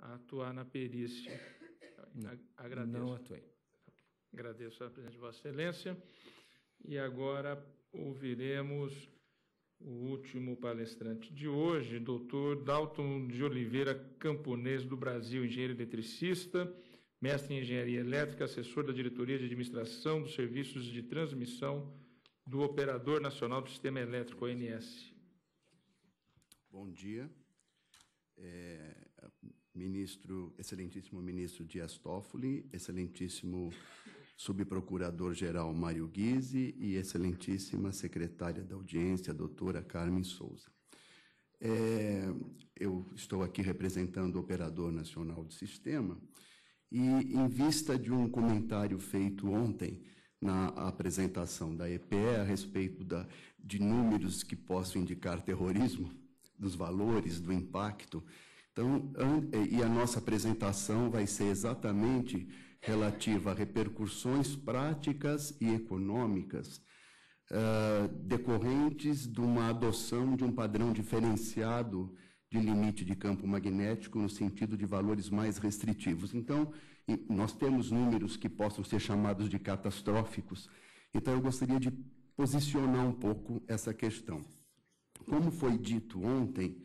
a atuar na perícia. Não, Agradeço. Não atuei. Agradeço a presença de Vossa Excelência. E agora ouviremos o último palestrante de hoje, doutor Dalton de Oliveira Camponês, do Brasil, engenheiro eletricista, mestre em engenharia elétrica, assessor da diretoria de administração dos serviços de transmissão do Operador Nacional do Sistema Elétrico, ONS. Bom dia. É, ministro, excelentíssimo ministro Dias Toffoli, excelentíssimo subprocurador-geral Mário Guise e excelentíssima secretária da audiência, doutora Carmen Souza. É, eu estou aqui representando o Operador Nacional do Sistema e, em vista de um comentário feito ontem na apresentação da EPE a respeito da, de números que possam indicar terrorismo, dos valores, do impacto, então, e a nossa apresentação vai ser exatamente relativa a repercussões práticas e econômicas uh, decorrentes de uma adoção de um padrão diferenciado de limite de campo magnético no sentido de valores mais restritivos. Então, nós temos números que possam ser chamados de catastróficos. Então, eu gostaria de posicionar um pouco essa questão. Como foi dito ontem,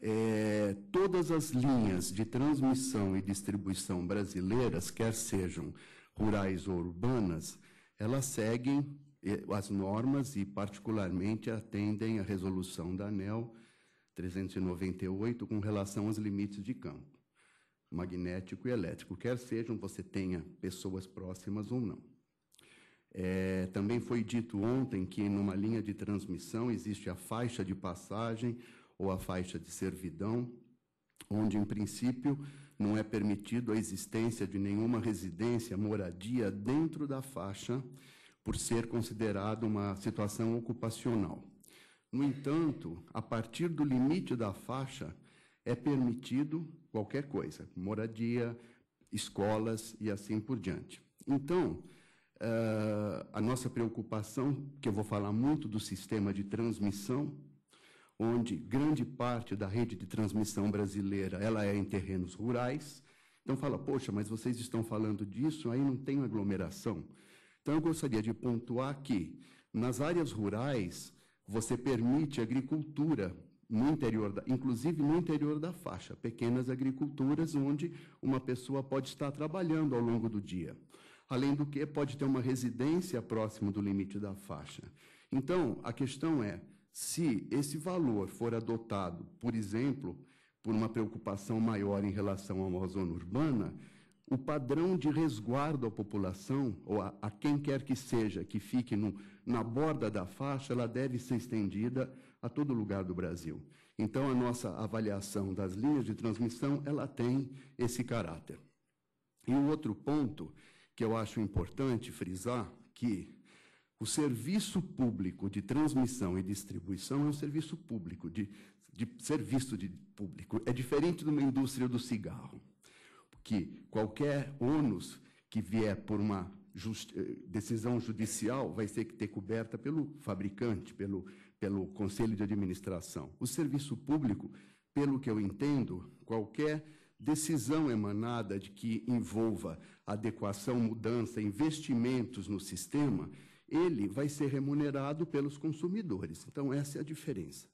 é, todas as linhas de transmissão e distribuição brasileiras, quer sejam rurais ou urbanas, elas seguem é, as normas e, particularmente, atendem à resolução da ANEL 398 com relação aos limites de campo magnético e elétrico, quer sejam você tenha pessoas próximas ou não. É, também foi dito ontem que numa linha de transmissão existe a faixa de passagem ou a faixa de servidão, onde, em princípio, não é permitido a existência de nenhuma residência, moradia dentro da faixa, por ser considerado uma situação ocupacional. No entanto, a partir do limite da faixa, é permitido qualquer coisa, moradia, escolas e assim por diante. Então, uh, a nossa preocupação, que eu vou falar muito do sistema de transmissão, onde grande parte da rede de transmissão brasileira ela é em terrenos rurais. Então fala, poxa, mas vocês estão falando disso, aí não tem aglomeração. Então eu gostaria de pontuar que nas áreas rurais você permite agricultura no interior, da, inclusive no interior da faixa, pequenas agriculturas onde uma pessoa pode estar trabalhando ao longo do dia. Além do que, pode ter uma residência próximo do limite da faixa. Então, a questão é, se esse valor for adotado, por exemplo, por uma preocupação maior em relação a uma zona urbana, o padrão de resguardo à população, ou a, a quem quer que seja que fique no, na borda da faixa, ela deve ser estendida a todo lugar do Brasil. Então, a nossa avaliação das linhas de transmissão, ela tem esse caráter. E o outro ponto que eu acho importante frisar, que o serviço público de transmissão e distribuição é um serviço público, de, de serviço de público. É diferente de uma indústria do cigarro, que qualquer ônus que vier por uma eh, decisão judicial vai ter que ter coberta pelo fabricante, pelo, pelo conselho de administração. O serviço público, pelo que eu entendo, qualquer decisão emanada de que envolva adequação, mudança, investimentos no sistema, ele vai ser remunerado pelos consumidores. Então, essa é a diferença.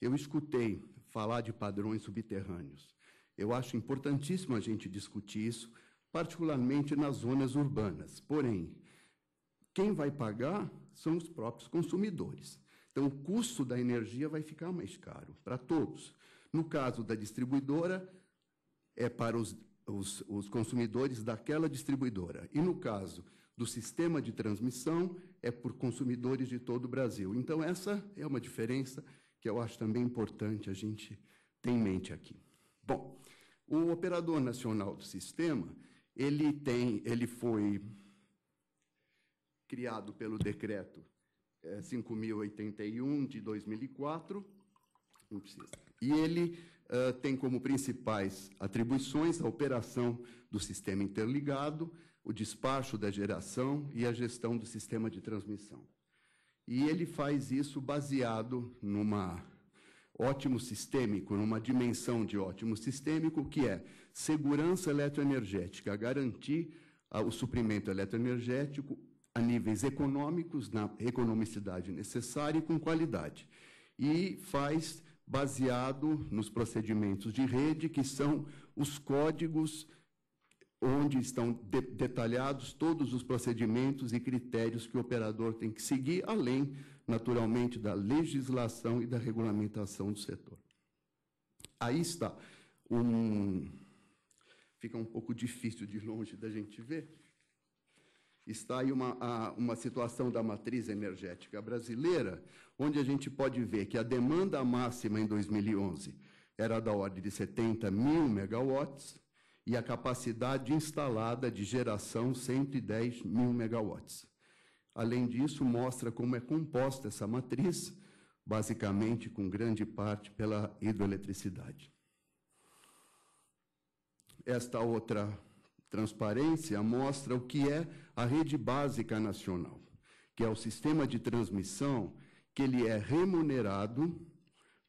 Eu escutei falar de padrões subterrâneos. Eu acho importantíssimo a gente discutir isso, particularmente nas zonas urbanas. Porém, quem vai pagar são os próprios consumidores. Então, o custo da energia vai ficar mais caro para todos. No caso da distribuidora, é para os, os, os consumidores daquela distribuidora. E no caso do sistema de transmissão é por consumidores de todo o Brasil. Então, essa é uma diferença que eu acho também importante a gente ter em mente aqui. Bom, o operador nacional do sistema, ele tem, ele foi criado pelo decreto é, 5.081 de 2004, não precisa. E ele uh, tem como principais atribuições a operação do sistema interligado, o despacho da geração e a gestão do sistema de transmissão. E ele faz isso baseado numa, ótimo sistêmico, numa dimensão de ótimo sistêmico, que é segurança eletroenergética, garantir ah, o suprimento eletroenergético a níveis econômicos, na economicidade necessária e com qualidade. E faz baseado nos procedimentos de rede, que são os códigos onde estão de detalhados todos os procedimentos e critérios que o operador tem que seguir, além, naturalmente, da legislação e da regulamentação do setor. Aí está um. Fica um pouco difícil de longe da gente ver. Está aí uma, uma situação da matriz energética brasileira, onde a gente pode ver que a demanda máxima em 2011 era da ordem de 70 mil megawatts, e a capacidade instalada de geração 110 mil megawatts. Além disso, mostra como é composta essa matriz, basicamente com grande parte pela hidroeletricidade. Esta outra transparência mostra o que é a rede básica nacional, que é o sistema de transmissão que ele é remunerado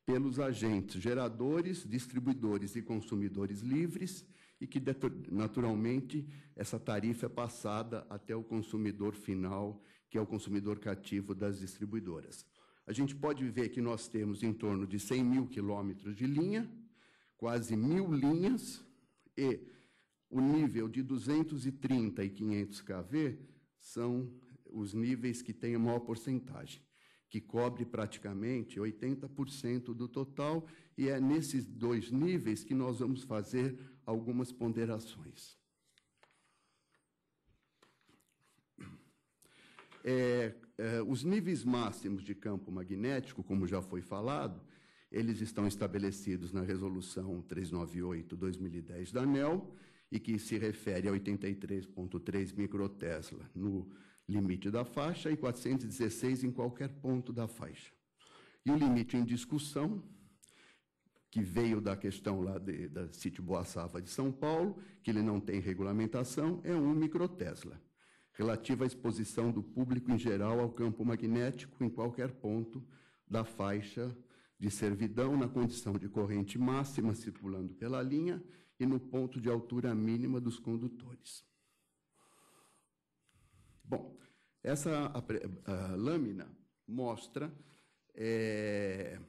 pelos agentes geradores, distribuidores e consumidores livres e que, naturalmente, essa tarifa é passada até o consumidor final, que é o consumidor cativo das distribuidoras. A gente pode ver que nós temos em torno de 100 mil quilômetros de linha, quase mil linhas, e o nível de 230 e 500 kV são os níveis que têm a maior porcentagem, que cobre praticamente 80% do total, e é nesses dois níveis que nós vamos fazer algumas ponderações. É, é, os níveis máximos de campo magnético, como já foi falado, eles estão estabelecidos na Resolução 398-2010 da ANEL, e que se refere a 83,3 microtesla no limite da faixa e 416 em qualquer ponto da faixa. E o limite em discussão que veio da questão lá de, da sítio Boa Sava de São Paulo, que ele não tem regulamentação, é um microtesla, relativa à exposição do público em geral ao campo magnético em qualquer ponto da faixa de servidão na condição de corrente máxima circulando pela linha e no ponto de altura mínima dos condutores. Bom, essa a, a lâmina mostra é,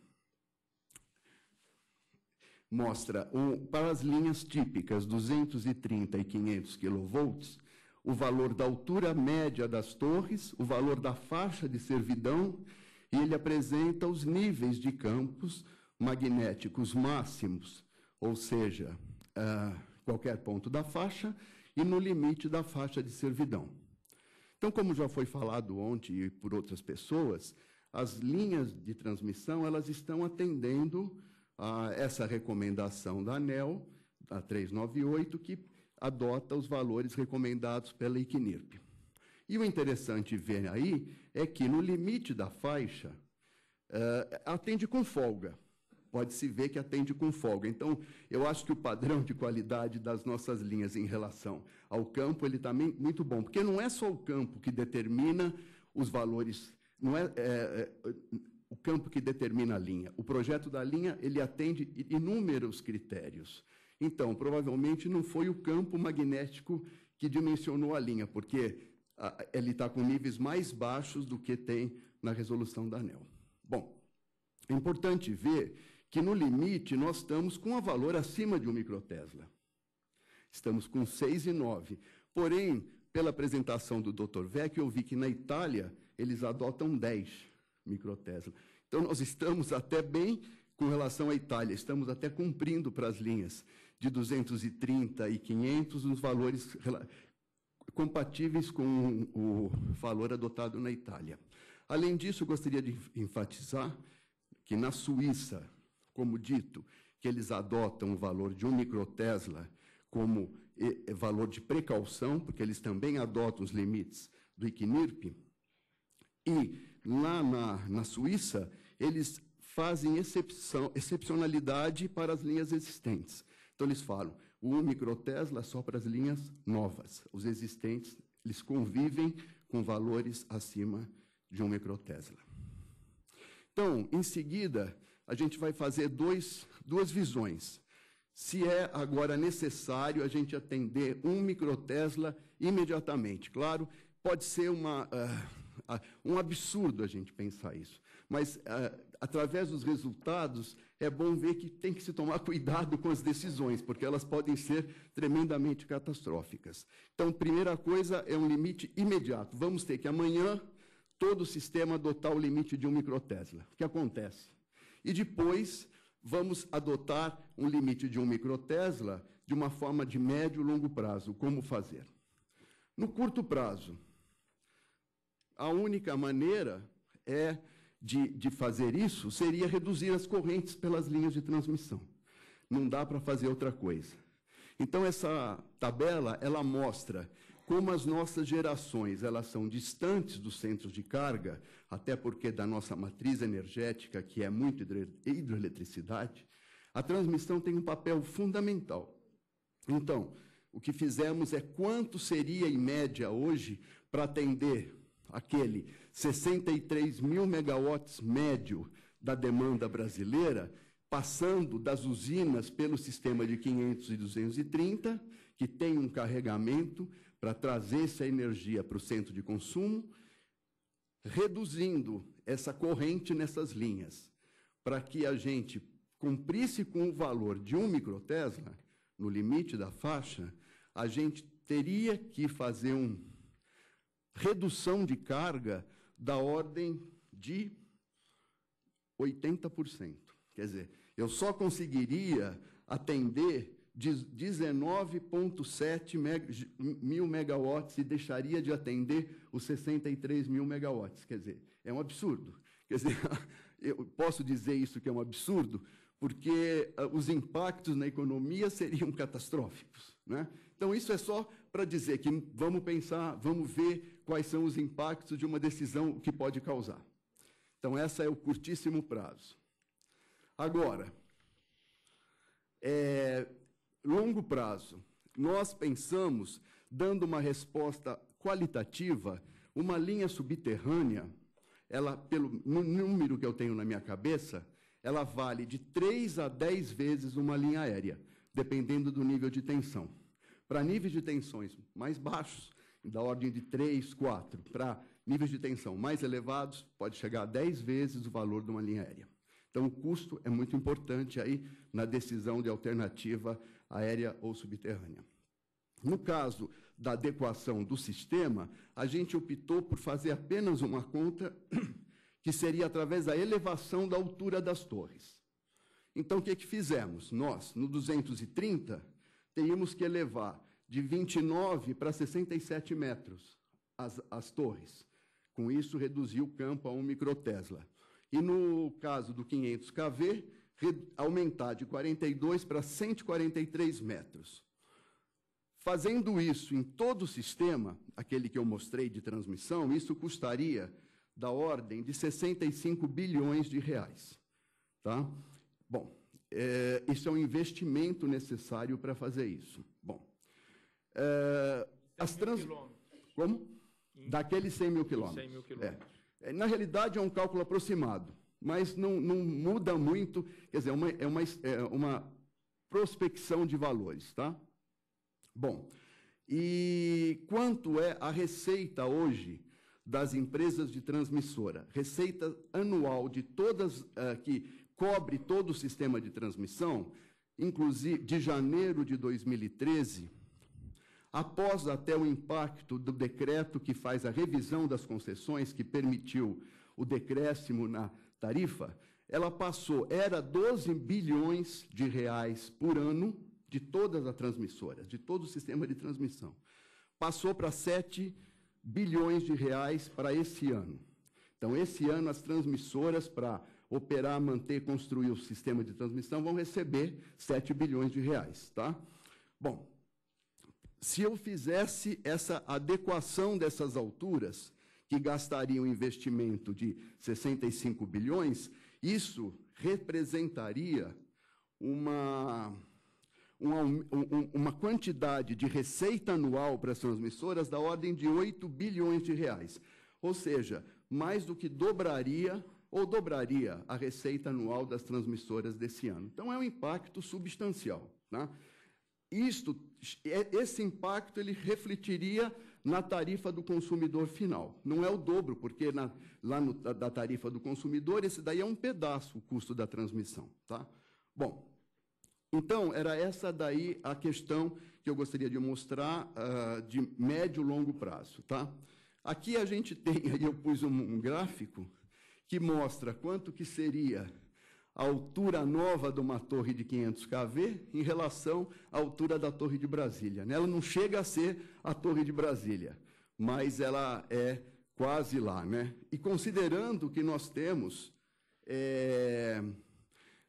mostra um, para as linhas típicas 230 e 500 kV, o valor da altura média das torres, o valor da faixa de servidão, e ele apresenta os níveis de campos magnéticos máximos, ou seja, uh, qualquer ponto da faixa, e no limite da faixa de servidão. Então, como já foi falado ontem e por outras pessoas, as linhas de transmissão elas estão atendendo essa recomendação da ANEL, a 398, que adota os valores recomendados pela ICNIRP. E o interessante ver aí é que no limite da faixa uh, atende com folga. Pode-se ver que atende com folga. Então, eu acho que o padrão de qualidade das nossas linhas em relação ao campo ele está muito bom, porque não é só o campo que determina os valores, não é, é, é o campo que determina a linha. O projeto da linha ele atende inúmeros critérios. Então, provavelmente não foi o campo magnético que dimensionou a linha, porque a, ele está com níveis mais baixos do que tem na resolução da ANEL. Bom, é importante ver que no limite nós estamos com um valor acima de um microtesla. Estamos com 6,9. Porém, pela apresentação do Dr. Vecchio, eu vi que na Itália eles adotam 10 microtesla. Então, nós estamos até bem com relação à Itália, estamos até cumprindo para as linhas de 230 e 500 os valores compatíveis com o valor adotado na Itália. Além disso, gostaria de enfatizar que na Suíça, como dito, que eles adotam o valor de 1 microtesla como valor de precaução, porque eles também adotam os limites do ICNIRP, e lá na, na Suíça, eles fazem excepção, excepcionalidade para as linhas existentes. Então, eles falam, o 1 microtesla só para as linhas novas. Os existentes, eles convivem com valores acima de 1 microtesla. Então, em seguida, a gente vai fazer dois, duas visões. Se é agora necessário a gente atender um microtesla imediatamente. Claro, pode ser uma, uh, um absurdo a gente pensar isso, mas uh, através dos resultados é bom ver que tem que se tomar cuidado com as decisões, porque elas podem ser tremendamente catastróficas. Então, primeira coisa é um limite imediato. Vamos ter que amanhã todo o sistema adotar o limite de um microtesla. O que acontece? E depois vamos adotar um limite de um microtesla de uma forma de médio e longo prazo. Como fazer? No curto prazo, a única maneira é de, de fazer isso seria reduzir as correntes pelas linhas de transmissão. Não dá para fazer outra coisa. Então essa tabela ela mostra como as nossas gerações elas são distantes dos centros de carga, até porque da nossa matriz energética, que é muito hidroeletricidade, a transmissão tem um papel fundamental. Então, o que fizemos é quanto seria, em média, hoje, para atender aquele 63 mil megawatts médio da demanda brasileira, passando das usinas pelo sistema de 500 e 230, que tem um carregamento, para trazer essa energia para o centro de consumo, reduzindo essa corrente nessas linhas, para que a gente cumprisse com o valor de um microtesla, no limite da faixa, a gente teria que fazer uma redução de carga da ordem de 80%. Quer dizer, eu só conseguiria atender 19,7 mil megawatts e deixaria de atender os 63 mil megawatts. Quer dizer, é um absurdo. Quer dizer, eu posso dizer isso que é um absurdo, porque uh, os impactos na economia seriam catastróficos. Né? Então, isso é só para dizer que vamos pensar, vamos ver quais são os impactos de uma decisão que pode causar. Então, essa é o curtíssimo prazo. Agora, é, longo prazo, nós pensamos, dando uma resposta qualitativa, uma linha subterrânea, ela, pelo número que eu tenho na minha cabeça, ela vale de 3 a 10 vezes uma linha aérea, dependendo do nível de tensão. Para níveis de tensões mais baixos, da ordem de 3, 4, para níveis de tensão mais elevados, pode chegar a 10 vezes o valor de uma linha aérea. Então, o custo é muito importante aí na decisão de alternativa aérea ou subterrânea. No caso da adequação do sistema, a gente optou por fazer apenas uma conta que seria através da elevação da altura das torres. Então, o que, que fizemos? Nós, no 230, teríamos que elevar de 29 para 67 metros as, as torres. Com isso, reduziu o campo a 1 microtesla. E no caso do 500 kV, aumentar de 42 para 143 metros. Fazendo isso em todo o sistema, aquele que eu mostrei de transmissão, isso custaria da ordem de 65 bilhões de reais. Tá? Bom, é, isso é um investimento necessário para fazer isso. É, as trans... Como? Daqueles 100 mil quilômetros. 100 mil quilômetros. É. Na realidade, é um cálculo aproximado mas não, não muda muito, quer dizer, é uma, é, uma, é uma prospecção de valores, tá? Bom, e quanto é a receita hoje das empresas de transmissora? Receita anual de todas, uh, que cobre todo o sistema de transmissão, inclusive de janeiro de 2013, após até o impacto do decreto que faz a revisão das concessões, que permitiu o decréscimo na tarifa, ela passou, era 12 bilhões de reais por ano de todas as transmissoras, de todo o sistema de transmissão. Passou para 7 bilhões de reais para esse ano. Então, esse ano, as transmissoras, para operar, manter, construir o sistema de transmissão, vão receber 7 bilhões de reais. Tá? Bom, se eu fizesse essa adequação dessas alturas, que gastaria um investimento de 65 bilhões, isso representaria uma, uma, uma quantidade de receita anual para as transmissoras da ordem de 8 bilhões de reais. Ou seja, mais do que dobraria ou dobraria a receita anual das transmissoras desse ano. Então, é um impacto substancial. Né? Isto, é, esse impacto ele refletiria na tarifa do consumidor final. Não é o dobro, porque na, lá no, da tarifa do consumidor, esse daí é um pedaço, o custo da transmissão. Tá? Bom, então, era essa daí a questão que eu gostaria de mostrar uh, de médio e longo prazo. Tá? Aqui a gente tem, eu pus um, um gráfico que mostra quanto que seria a altura nova de uma torre de 500 kV em relação à altura da torre de Brasília. Né? Ela não chega a ser a torre de Brasília, mas ela é quase lá. Né? E considerando que nós temos é,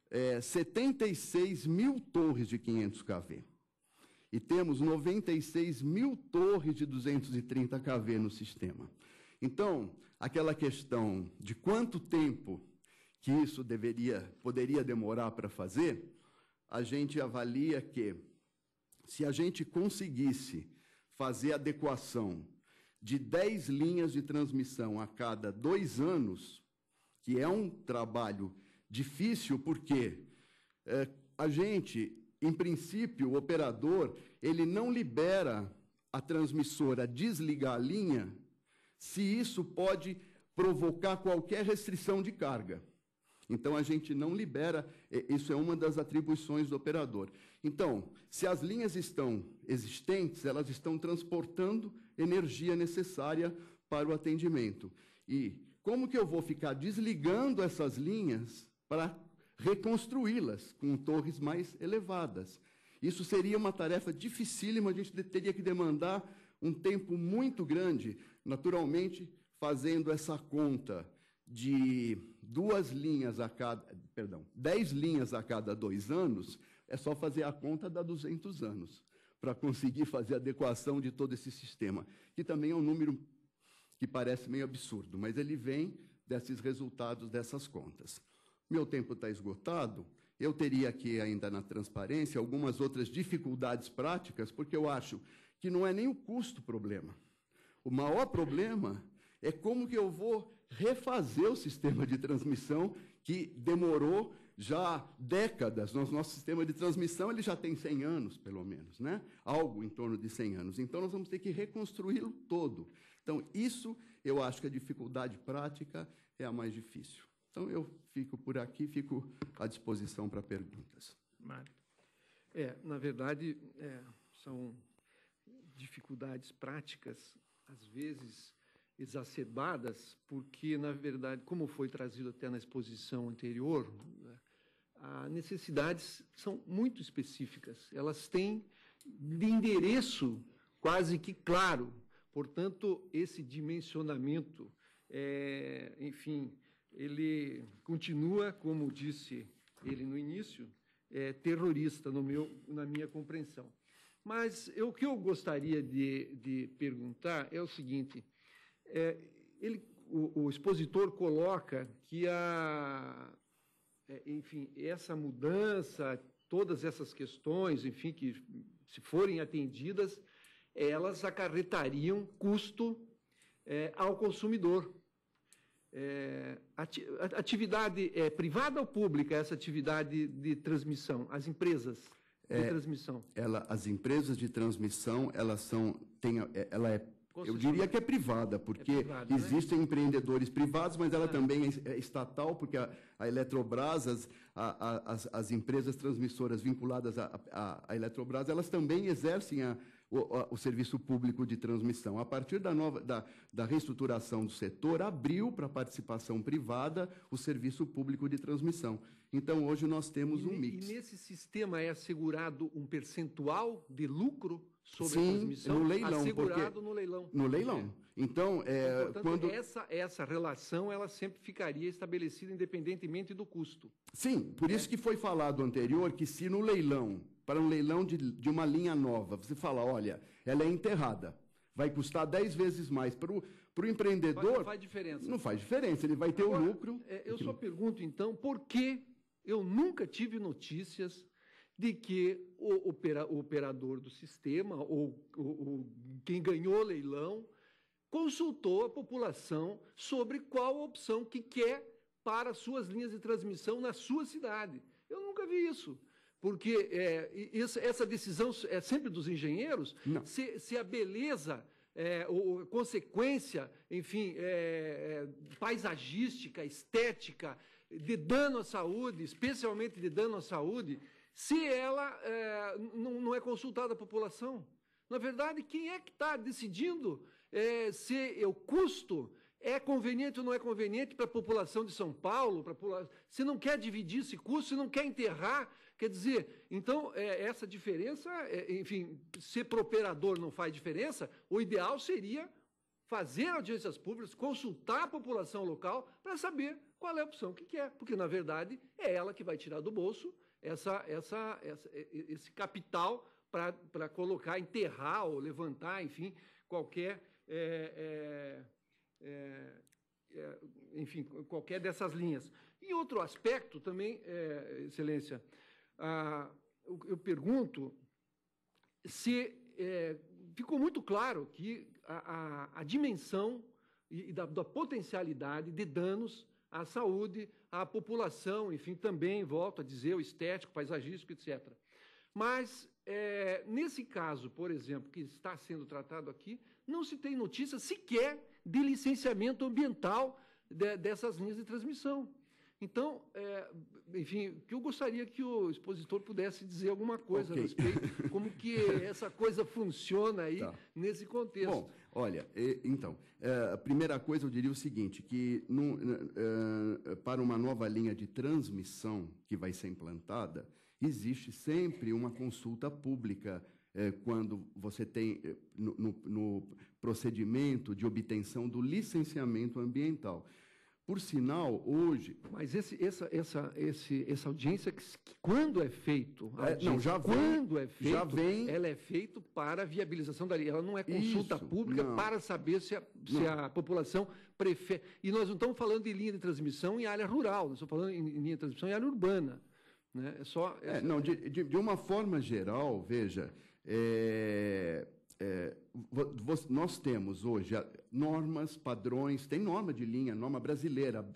é, 76 mil torres de 500 kV e temos 96 mil torres de 230 kV no sistema. Então, aquela questão de quanto tempo que isso deveria, poderia demorar para fazer, a gente avalia que, se a gente conseguisse fazer adequação de 10 linhas de transmissão a cada dois anos, que é um trabalho difícil, porque é, a gente, em princípio, o operador, ele não libera a transmissora desligar a linha se isso pode provocar qualquer restrição de carga. Então a gente não libera, isso é uma das atribuições do operador. Então, se as linhas estão existentes, elas estão transportando energia necessária para o atendimento. E como que eu vou ficar desligando essas linhas para reconstruí-las com torres mais elevadas? Isso seria uma tarefa dificílima, a gente teria que demandar um tempo muito grande, naturalmente, fazendo essa conta de duas linhas a cada, perdão, dez linhas a cada dois anos, é só fazer a conta da 200 anos para conseguir fazer a adequação de todo esse sistema, que também é um número que parece meio absurdo, mas ele vem desses resultados dessas contas. Meu tempo está esgotado. Eu teria aqui ainda na transparência algumas outras dificuldades práticas, porque eu acho que não é nem o custo problema. O maior problema é como que eu vou refazer o sistema de transmissão que demorou já décadas. Nosso, nosso sistema de transmissão ele já tem 100 anos, pelo menos, né? algo em torno de 100 anos. Então, nós vamos ter que reconstruí-lo todo. Então, isso eu acho que a dificuldade prática é a mais difícil. Então, eu fico por aqui, fico à disposição para perguntas. Mário. É, na verdade, é, são dificuldades práticas, às vezes exacerbadas, porque, na verdade, como foi trazido até na exposição anterior, né, as necessidades são muito específicas. Elas têm de endereço quase que claro. Portanto, esse dimensionamento, é, enfim, ele continua, como disse ele no início, é, terrorista no meu, na minha compreensão. Mas eu, o que eu gostaria de, de perguntar é o seguinte: é, ele, o, o, expositor coloca que a, é, enfim, essa mudança, todas essas questões, enfim, que se forem atendidas, elas acarretariam custo é, ao consumidor. É, atividade é, privada ou pública essa atividade de transmissão? As empresas de é, transmissão? Ela, as empresas de transmissão, elas são, tem, é, ela é eu diria que é privada, porque é privado, né? existem né? empreendedores privados, mas ela ah. também é, é estatal, porque a, a Eletrobras, as, a, a, as, as, empresas transmissoras vinculadas à Eletrobras, elas também exercem a, o, o, serviço público de transmissão. A partir da, nova, da, da reestruturação do setor, abriu para participação privada o serviço público de transmissão. Então, hoje nós temos e, um mix. E nesse sistema é assegurado um percentual de lucro sobre Sim, a transmissão? no leilão. Assegurado no leilão. No leilão. É. Então, é, portanto, quando... essa, essa relação ela sempre ficaria estabelecida independentemente do custo. Sim, por é. isso que foi falado anterior que se no leilão, para um leilão de, de uma linha nova, você fala, olha, ela é enterrada, vai custar 10 vezes mais. Para o para o empreendedor. Não faz diferença. Não faz diferença, ele vai ter o lucro. É, eu só pergunto, então, por que eu nunca tive notícias de que o, opera, o operador do sistema, ou, ou, quem ganhou o leilão, consultou a população sobre qual opção que quer para suas linhas de transmissão na sua cidade. Eu nunca vi isso. Porque é, essa decisão é sempre dos engenheiros, se, se, a beleza, é, ou consequência, enfim, é, é, paisagística, estética, de dano à saúde, especialmente de dano à saúde, se ela é, não, não, é consultada a população. Na verdade, quem é que está decidindo é, se o custo é conveniente ou não é conveniente para a população de São Paulo? Para se não quer dividir esse custo, se não quer enterrar, quer dizer, então é, essa diferença, é, enfim, se para o operador não faz diferença, o ideal seria fazer audiências públicas, consultar a população local para saber qual é a opção que quer, porque na verdade é ela que vai tirar do bolso essa, essa, essa esse capital para colocar, enterrar ou levantar, enfim, qualquer é, é, é, é, enfim, qualquer dessas linhas. E outro aspecto também, é, Excelência, eu, eu, pergunto se é, ficou muito claro que a, a, a dimensão e, e da, da, potencialidade de danos à saúde, à população, enfim, também, volto a dizer, o estético, paisagístico, etc. Mas, é, nesse caso, por exemplo, que está sendo tratado aqui, não se tem notícia sequer de licenciamento ambiental de, dessas linhas de transmissão. Então, é, enfim, que eu gostaria que o expositor pudesse dizer alguma coisa okay. a respeito, como que essa coisa funciona aí tá. nesse contexto. Bom, olha, então, é, a primeira coisa eu diria o seguinte, que é, para uma nova linha de transmissão que vai ser implantada, existe sempre uma consulta pública é, quando você tem no, no, no, procedimento de obtenção do licenciamento ambiental. Por sinal, hoje. Mas esse, essa, essa, esse, essa audiência, que, quando é feito, é, não, já vem, quando é feito, já vem, ela é feito para a viabilização da linha. Ela não é consulta Isso, pública não. para saber se a, se a população prefere. E nós não estamos falando de linha de transmissão em área rural, nós estamos falando em linha de transmissão em área urbana. Né? É só. É, não, de, de, de uma forma geral, veja. É, é, nós temos hoje normas, padrões, tem norma de linha, norma brasileira,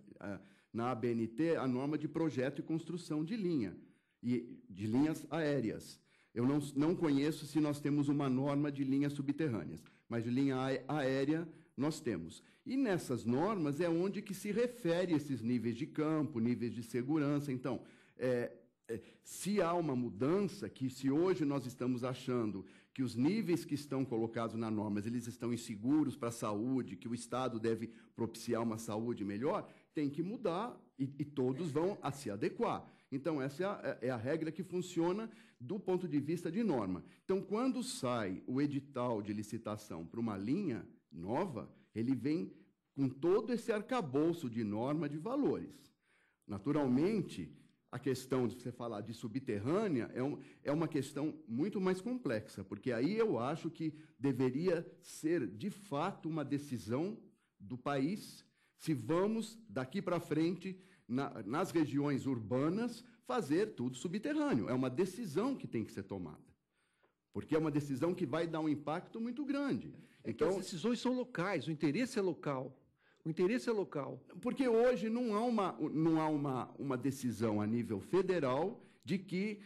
na ABNT, a norma de projeto e construção de linha, e de linhas aéreas. Eu não, não conheço se nós temos uma norma de linhas subterrâneas, mas de linha aérea nós temos. E nessas normas é onde que se refere esses níveis de campo, níveis de segurança. Então, é, é, se há uma mudança, que se hoje nós estamos achando que os níveis que estão colocados na normas, eles estão inseguros para a saúde, que o Estado deve propiciar uma saúde melhor, tem que mudar e, e todos vão a se adequar. Então, essa é a, é a, regra que funciona do ponto de vista de norma. Então, quando sai o edital de licitação para uma linha nova, ele vem com todo esse arcabouço de norma de valores. Naturalmente, a questão de você falar de subterrânea é, um, é uma questão muito mais complexa, porque aí eu acho que deveria ser, de fato, uma decisão do país se vamos, daqui para frente, na, nas regiões urbanas, fazer tudo subterrâneo. É uma decisão que tem que ser tomada. Porque é uma decisão que vai dar um impacto muito grande. É então, as decisões são locais, o interesse é local. O interesse é local. Porque hoje não há uma, não há uma, uma decisão a nível federal de que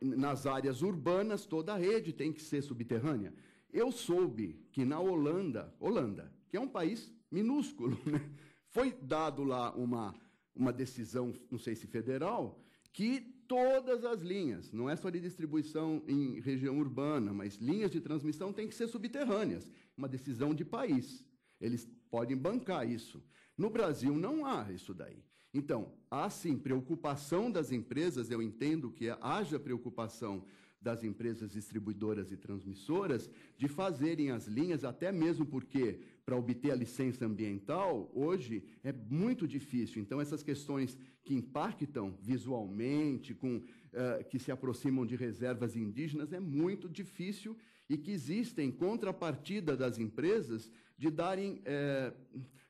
nas áreas urbanas toda a rede tem que ser subterrânea. Eu soube que na Holanda, Holanda, que é um país minúsculo, né? foi dado lá uma, uma decisão, não sei se federal, que todas as linhas, não é só de distribuição em região urbana, mas linhas de transmissão têm que ser subterrâneas. Uma decisão de país. Eles podem bancar isso. No Brasil não há isso daí. Então, há sim preocupação das empresas, eu entendo que haja preocupação das empresas distribuidoras e transmissoras de fazerem as linhas, até mesmo porque, para obter a licença ambiental, hoje é muito difícil. Então, essas questões que impactam visualmente, com, uh, que se aproximam de reservas indígenas, é muito difícil e que existem contrapartida das empresas de darem, é,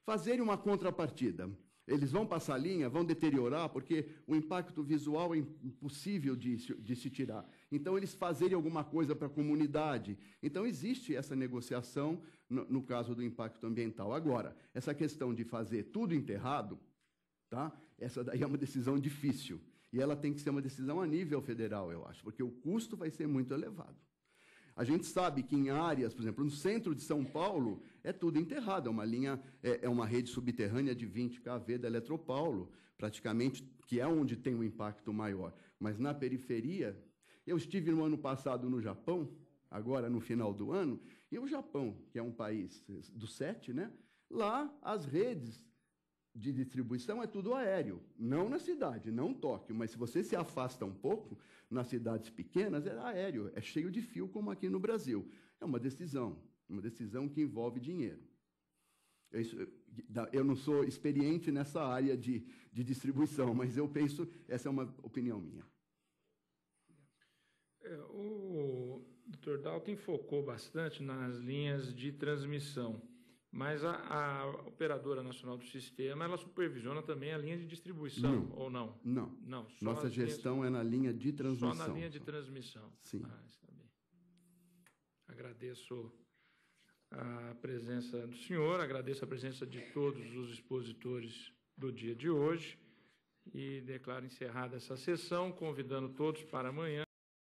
fazerem uma contrapartida. Eles vão passar a linha, vão deteriorar, porque o impacto visual é impossível de, de se tirar. Então, eles fazerem alguma coisa para a comunidade. Então, existe essa negociação no, no caso do impacto ambiental. Agora, essa questão de fazer tudo enterrado, Tá? Essa daí é uma decisão difícil. E ela tem que ser uma decisão a nível federal, eu acho, porque o custo vai ser muito elevado. A gente sabe que em áreas, por exemplo, no centro de São Paulo, é tudo enterrado, é uma linha, é, é uma rede subterrânea de 20 kV da Eletropaulo, praticamente, que é onde tem um impacto maior. Mas na periferia, eu estive no ano passado no Japão, agora no final do ano, e o Japão, que é um país do sete, né? Lá as redes de distribuição é tudo aéreo, não na cidade, não Tóquio, mas se você se afasta um pouco, nas cidades pequenas é aéreo, é cheio de fio como aqui no Brasil. É uma decisão, uma decisão que envolve dinheiro. Eu não sou experiente nessa área de, de distribuição, mas eu penso, essa é uma opinião minha. É, o Dr. Dalton focou bastante nas linhas de transmissão. Mas a, a, operadora nacional do sistema, ela supervisiona também a linha de distribuição, não, ou não? Não. não Nossa gestão linhas, é na linha de transmissão. Só na linha de transmissão. Sim. Ah, está bem. Agradeço a presença do senhor, agradeço a presença de todos os expositores do dia de hoje e declaro encerrada essa sessão, convidando todos para amanhã.